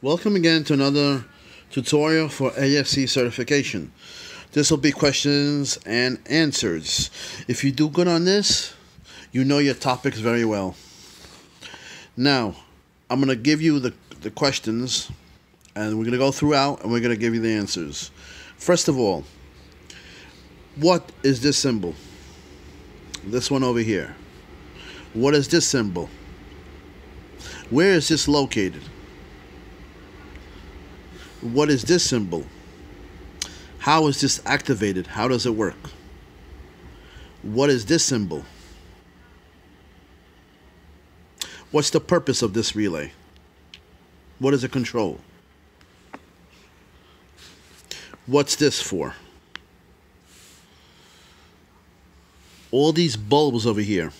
Welcome again to another tutorial for ASE certification. This will be questions and answers. If you do good on this, you know your topics very well. Now, I'm going to give you the, the questions and we're going to go throughout and we're going to give you the answers. First of all, what is this symbol? This one over here. What is this symbol? Where is this located? What is this symbol? How is this activated? How does it work? What is this symbol? What's the purpose of this relay? What does it control? What's this for? All these bulbs over here.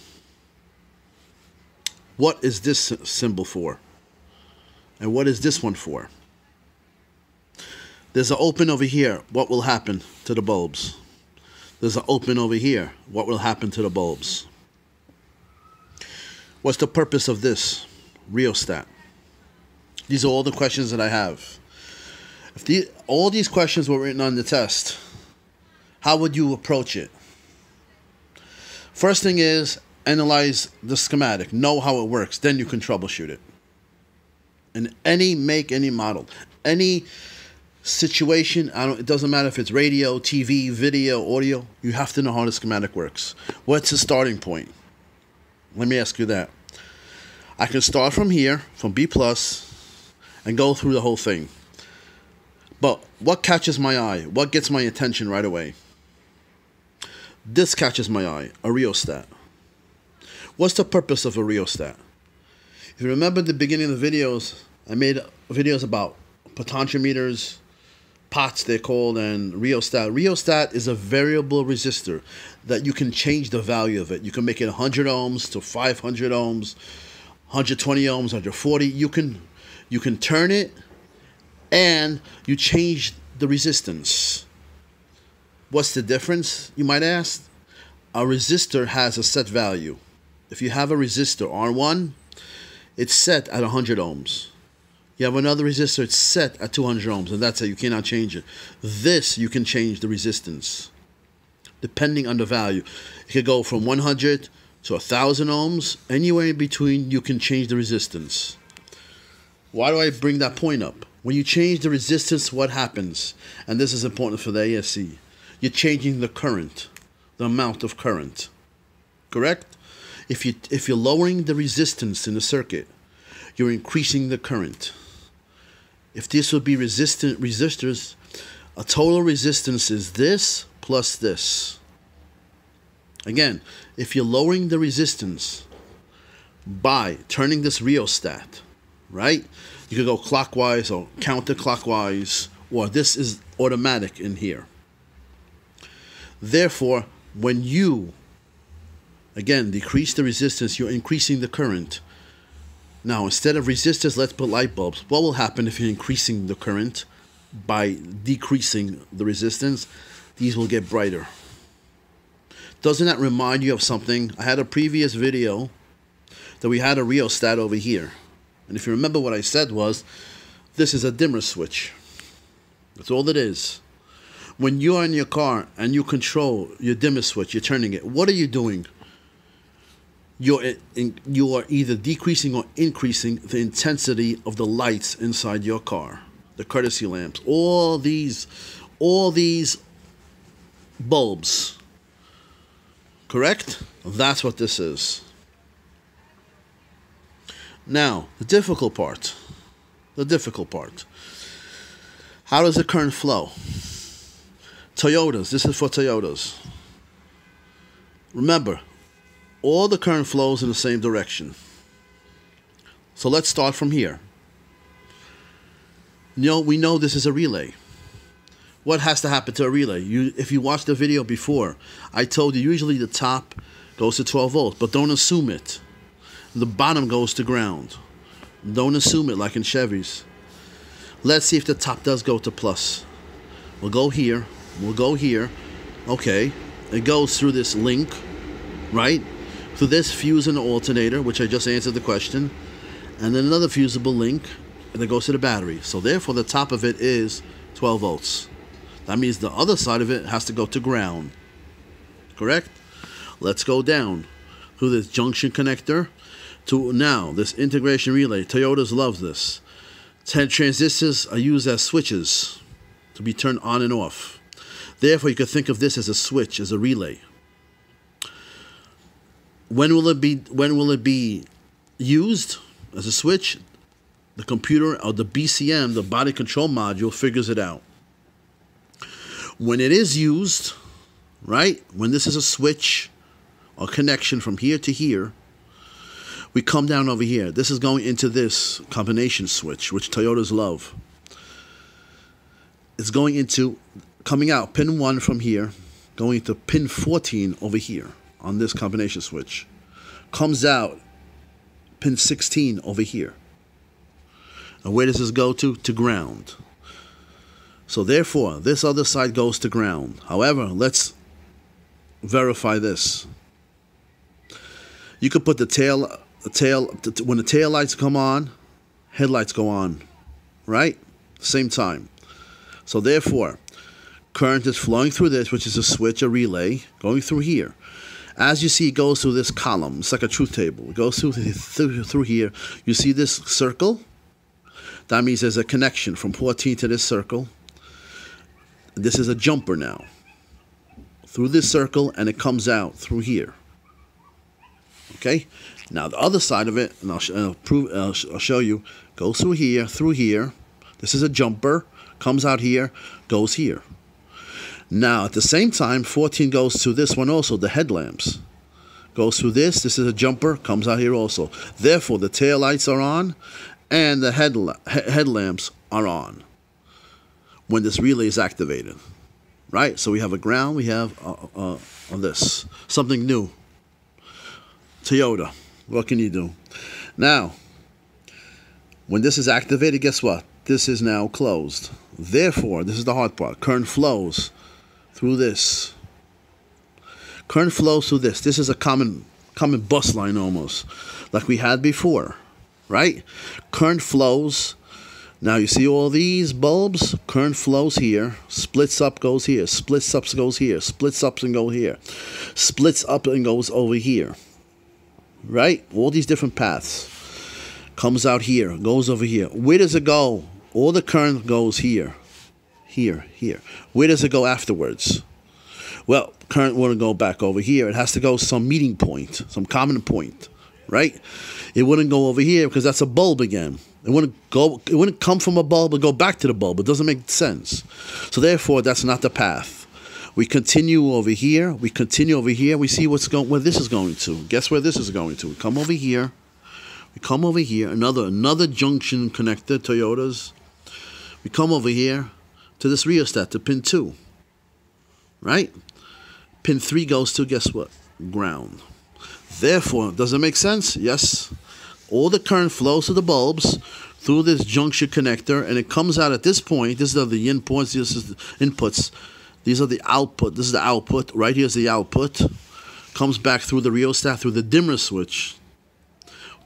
What is this symbol for? And what is this one for? There's an open over here. What will happen to the bulbs? There's an open over here. What will happen to the bulbs? What's the purpose of this rheostat? These are all the questions that I have. If the, all these questions were written on the test, how would you approach it? First thing is analyze the schematic, know how it works, then you can troubleshoot it. In any make, any model, any situation, it doesn't matter if it's radio, TV, video, audio, you have to know how the schematic works. What's the starting point? Let me ask you that. I can start from here, from B plus, and go through the whole thing. But what catches my eye? What gets my attention right away? This catches my eye, a rheostat. What's the purpose of a rheostat? If you remember the beginning of the videos, I made videos about potentiometers, pots they're called, and rheostat. Rheostat is a variable resistor that you can change the value of it. You can make it 100 ohms to 500 ohms, 120 ohms, 140. You can you can turn it and you change the resistance. What's the difference, you might ask? A resistor has a set value. If you have a resistor R1, it's set at 100 ohms. You have another resistor, it's set at 200 ohms, and that's it. You cannot change it. This, you can change the resistance depending on the value. It could go from 100 to 1,000 ohms. Anywhere in between, you can change the resistance. Why do I bring that point up? When you change the resistance, what happens? And this is important for the ASE. You're changing the current, the amount of current. Correct? If you if you're lowering the resistance in the circuit, you're increasing the current. If this would be resistant resistors, a total resistance is this plus this. Again, if you're lowering the resistance by turning this rheostat, right? You could go clockwise or counterclockwise, or this is automatic in here. Therefore, when you, again, decrease the resistance, you're increasing the current. Now, instead of resistors, let's put light bulbs. What will happen if you're increasing the current by decreasing the resistance? These will get brighter. Doesn't that remind you of something? I had a previous video that we had a rheostat over here. And if you remember what I said was, this is a dimmer switch. That's all it is. When you're in your car and you control your dimmer switch, you're turning it, what are you doing? You're, in, you are either decreasing or increasing the intensity of the lights inside your car, the courtesy lamps, all these, all these bulbs. Correct? That's what this is. Now, the difficult part. The difficult part. How does the current flow? Toyotas, this is for Toyotas. Remember, all the current flows in the same direction. So let's start from here. You know, we know this is a relay. What has to happen to a relay? You, if you watched the video before, I told you usually the top goes to 12 volts, but don't assume it the bottom goes to ground. Don't assume it like in Chevys. Let's see if the top does go to plus. We'll go here. We'll go here. Okay. It goes through this link, right? Through this fuse and alternator, which I just answered the question. And then another fusible link. and it goes to the battery. So therefore, the top of it is 12 volts. That means the other side of it has to go to ground. Correct? Let's go down through this junction connector to now this integration relay. Toyotas love this. 10 transistors are used as switches to be turned on and off. Therefore, you could think of this as a switch, as a relay. When will it be when will it be used as a switch? The computer or the BCM, the body control module, figures it out. When it is used, right? When this is a switch or connection from here to here, we come down over here. This is going into this combination switch, which Toyotas love. It's going into, coming out pin 1 from here, going to pin 14 over here on this combination switch. Comes out pin 16 over here. And where does this go to? To ground. So therefore, this other side goes to ground. However, let's verify this. You could put the tail, the tail, when the tail lights come on, headlights go on, right? Same time. So therefore, current is flowing through this, which is a switch, a relay, going through here. As you see, it goes through this column. It's like a truth table. It goes through, through, through here. You see this circle? That means there's a connection from 14 to this circle. This is a jumper now. Through this circle, and it comes out through here. Okay? Now, the other side of it, and I'll, I'll prove, I'll, I'll show you, goes through here, through here. This is a jumper, comes out here, goes here. Now, at the same time, 14 goes to this one also, the headlamps. Goes through this, this is a jumper, comes out here also. Therefore, the tail lights are on, and the headla headlamps are on when this relay is activated. Right? So we have a ground, we have uh, uh, uh, this. Something new. Toyota. What can you do? Now, when this is activated, guess what? This is now closed. Therefore, this is the hard part. Current flows through this. Current flows through this. This is a common common bus line almost, like we had before right? Current flows. Now you see all these bulbs? Current flows here, splits up, goes here, splits up, goes here, splits up and go here, splits up and goes over here. Right? All these different paths. Comes out here, goes over here. Where does it go? All the current goes here, here, here. Where does it go afterwards? Well, current wouldn't go back over here. It has to go some meeting point, some common point right? It wouldn't go over here because that's a bulb again. It wouldn't go. It wouldn't come from a bulb and go back to the bulb. It doesn't make sense. So therefore, that's not the path. We continue over here. We continue over here. We see what's going. Where this is going to. Guess where this is going to. We come over here. We come over here. Another another junction connector. Toyotas. We come over here to this rheostat to pin two. Right. Pin three goes to guess what? Ground. Therefore, does it make sense? Yes. All the current flows to the bulbs through this junction connector, and it comes out at this point. These are the inputs. This is the inputs. These are the output. This is the output. Right here is the output. Comes back through the rheostat through the dimmer switch.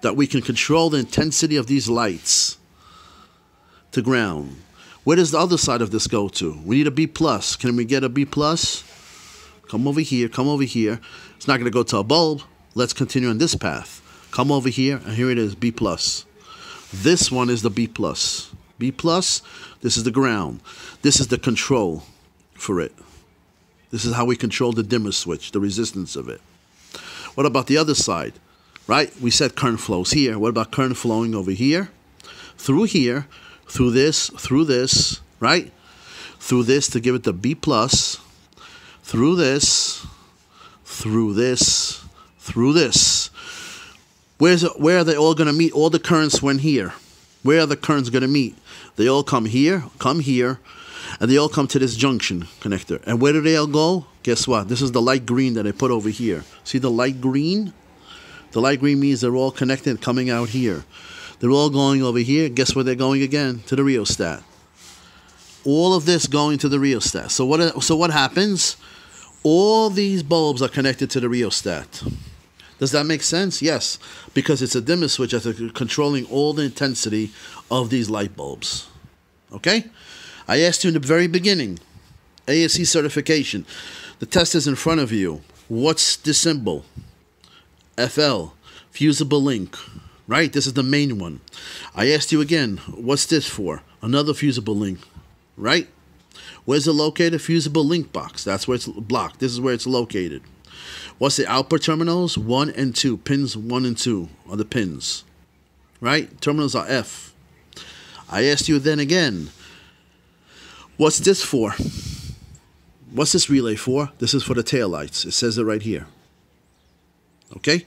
That we can control the intensity of these lights to ground. Where does the other side of this go to? We need a B plus. Can we get a B plus? Come over here. Come over here. It's not going to go to a bulb. Let's continue on this path. Come over here, and here it is, B+. plus. This one is the B+. plus. B+, plus. this is the ground. This is the control for it. This is how we control the dimmer switch, the resistance of it. What about the other side? Right? We said current flows here. What about current flowing over here? Through here, through this, through this, right? Through this to give it the B+, plus, through this, through this, through this. Where's where are they all going to meet? All the currents went here. Where are the currents going to meet? They all come here, come here, and they all come to this junction connector. And where do they all go? Guess what? This is the light green that I put over here. See the light green? The light green means they're all connected coming out here. They're all going over here. Guess where they're going again? To the rheostat. All of this going to the rheostat. So what, so what happens? All these bulbs are connected to the rheostat. Does that make sense? Yes, because it's a dimmer switch that's controlling all the intensity of these light bulbs. Okay? I asked you in the very beginning, ASE certification. The test is in front of you. What's the symbol? FL, fusible link, right? This is the main one. I asked you again, what's this for? Another fusible link, right? Where's it located? Fusible link box. That's where it's blocked. This is where it's located. What's the output terminals? One and two. Pins one and two are the pins, right? Terminals are F. I asked you then again, what's this for? What's this relay for? This is for the tail lights. It says it right here. Okay?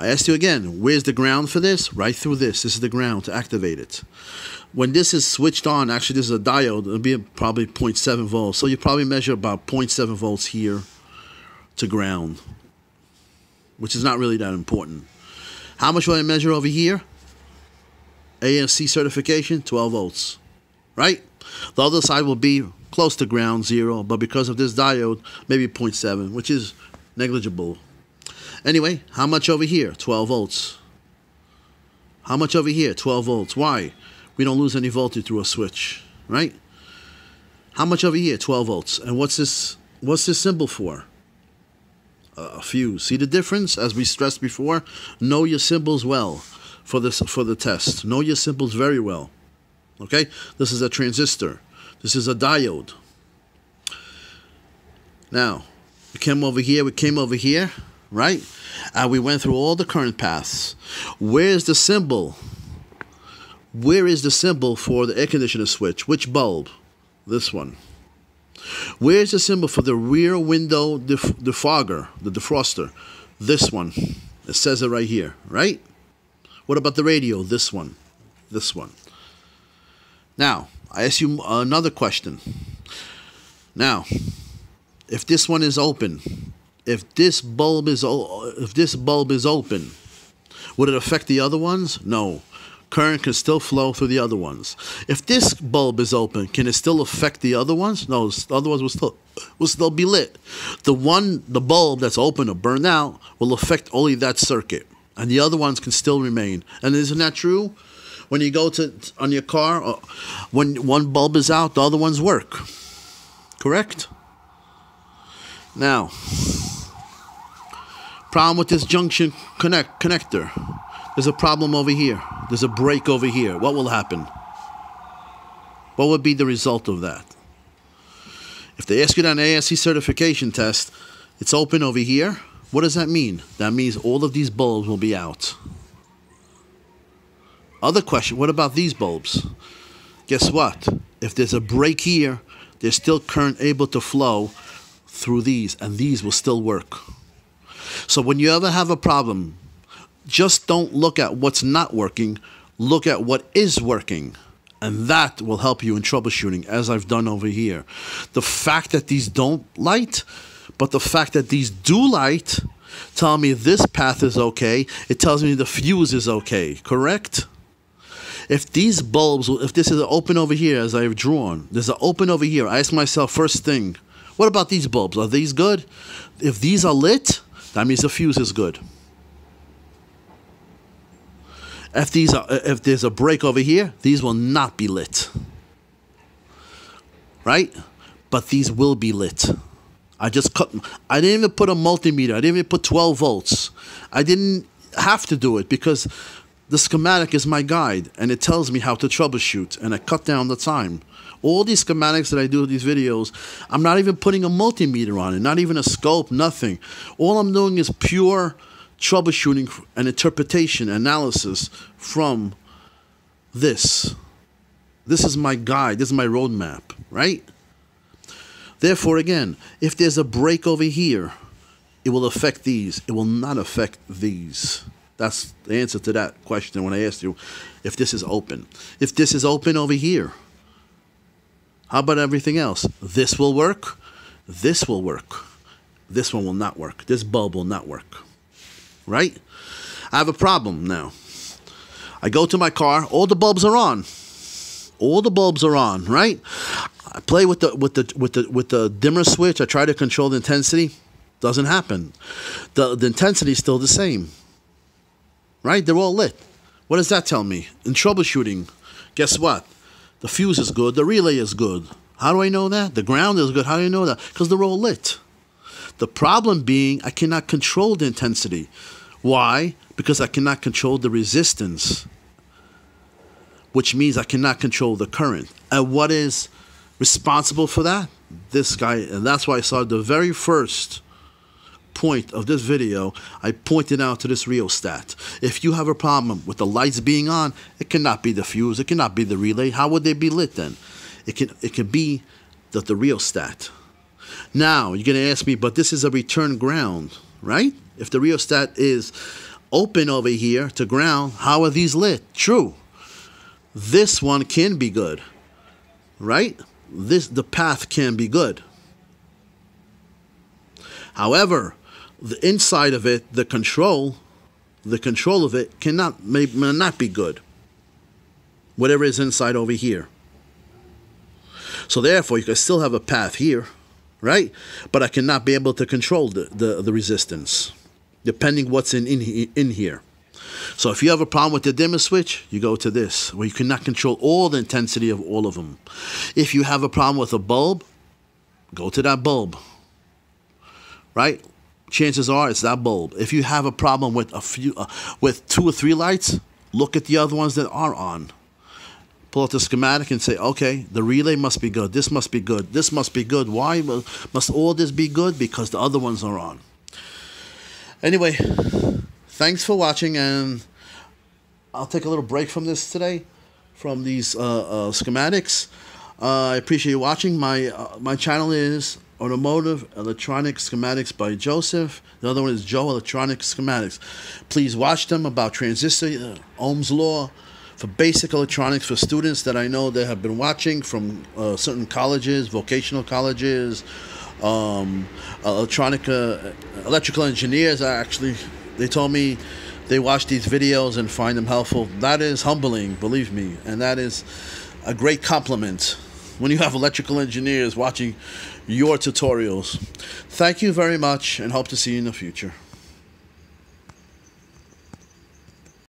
I asked you again, where's the ground for this? Right through this. This is the ground to activate it. When this is switched on, actually this is a diode, it'll be probably 0.7 volts. So you probably measure about 0.7 volts here to ground, which is not really that important. How much will I measure over here? ASE certification, 12 volts, right? The other side will be close to ground zero, but because of this diode, maybe 0.7, which is negligible. Anyway, how much over here? 12 volts. How much over here? 12 volts. Why? We don't lose any voltage through a switch, right? How much over here? 12 volts. And what's this what's this symbol for? a fuse. See the difference? As we stressed before, know your symbols well for this for the test. Know your symbols very well. Okay? This is a transistor. This is a diode. Now, we came over here, we came over here, right? And we went through all the current paths. Where's the symbol? Where is the symbol for the air conditioner switch? Which bulb? This one. Where's the symbol for the rear window def defogger, the defroster? This one. It says it right here, right? What about the radio? This one. This one. Now, I ask you another question. Now, if this one is open, if this bulb is if this bulb is open, would it affect the other ones? No. Current can still flow through the other ones. If this bulb is open, can it still affect the other ones? No, the other ones will still will still be lit. The one the bulb that's open or burned out will affect only that circuit, and the other ones can still remain. And isn't that true? when you go to on your car, uh, when one bulb is out, the other ones work. Correct? Now, problem with this junction connect connector. There's a problem over here. There's a break over here. What will happen? What would be the result of that? If they ask you an ASE certification test, it's open over here. What does that mean? That means all of these bulbs will be out. Other question, what about these bulbs? Guess what? If there's a break here, there's still current able to flow through these, and these will still work. So when you ever have a problem, just don't look at what's not working, look at what is working. And that will help you in troubleshooting, as I've done over here. The fact that these don't light, but the fact that these do light, tell me this path is okay. It tells me the fuse is okay, correct? if these bulbs, if this is open over here as I've drawn, there's an open over here. I ask myself first thing, what about these bulbs? Are these good? If these are lit, that means the fuse is good. If these are, if there's a break over here, these will not be lit. Right? But these will be lit. I just cut. I didn't even put a multimeter. I didn't even put 12 volts. I didn't have to do it because the schematic is my guide and it tells me how to troubleshoot and I cut down the time. All these schematics that I do these videos, I'm not even putting a multimeter on it, not even a scope, nothing. All I'm doing is pure troubleshooting and interpretation, analysis from this. This is my guide, this is my roadmap, right? Therefore, again, if there's a break over here, it will affect these. It will not affect these. That's the answer to that question when I asked you if this is open. If this is open over here, how about everything else? This will work. This will work. This one will not work. This bulb will not work. Right? I have a problem now. I go to my car, all the bulbs are on. All the bulbs are on, right? I play with the with the with the with the dimmer switch. I try to control the intensity. Doesn't happen. The the intensity is still the same right? They're all lit. What does that tell me? In troubleshooting, guess what? The fuse is good, the relay is good. How do I know that? The ground is good. How do I know that? Because they're all lit. The problem being, I cannot control the intensity. Why? Because I cannot control the resistance, which means I cannot control the current. And what is responsible for that? This guy, and that's why I saw the very first point of this video, I pointed out to this rheostat. If you have a problem with the lights being on, it cannot be the fuse, it cannot be the relay. How would they be lit then? It can it can be the, the rheostat. Now you're gonna ask me, but this is a return ground, right? If the rheostat is open over here to ground, how are these lit? True. This one can be good, right? This the path can be good. However, the inside of it, the control, the control of it cannot may, may not be good. Whatever is inside over here. So therefore, you can still have a path here, right? But I cannot be able to control the, the, the resistance, depending what's in, in, in here. So if you have a problem with the dimmer switch, you go to this, where you cannot control all the intensity of all of them. If you have a problem with a bulb, go to that bulb, right? Chances are it's that bulb. If you have a problem with a few, uh, with two or three lights, look at the other ones that are on. Pull out the schematic and say, okay, the relay must be good. This must be good. This must be good. Why must all this be good? Because the other ones are on. Anyway, thanks for watching, and I'll take a little break from this today, from these uh, uh, schematics. Uh, I appreciate you watching. My uh, my channel is Automotive Electronic Schematics by Joseph. The other one is Joe Electronic Schematics. Please watch them about transistor, uh, Ohm's Law, for basic electronics for students that I know that have been watching from uh, certain colleges, vocational colleges, um, electronic, uh, electrical engineers. I actually, they told me they watch these videos and find them helpful. That is humbling, believe me, and that is a great compliment when you have electrical engineers watching your tutorials. Thank you very much and hope to see you in the future.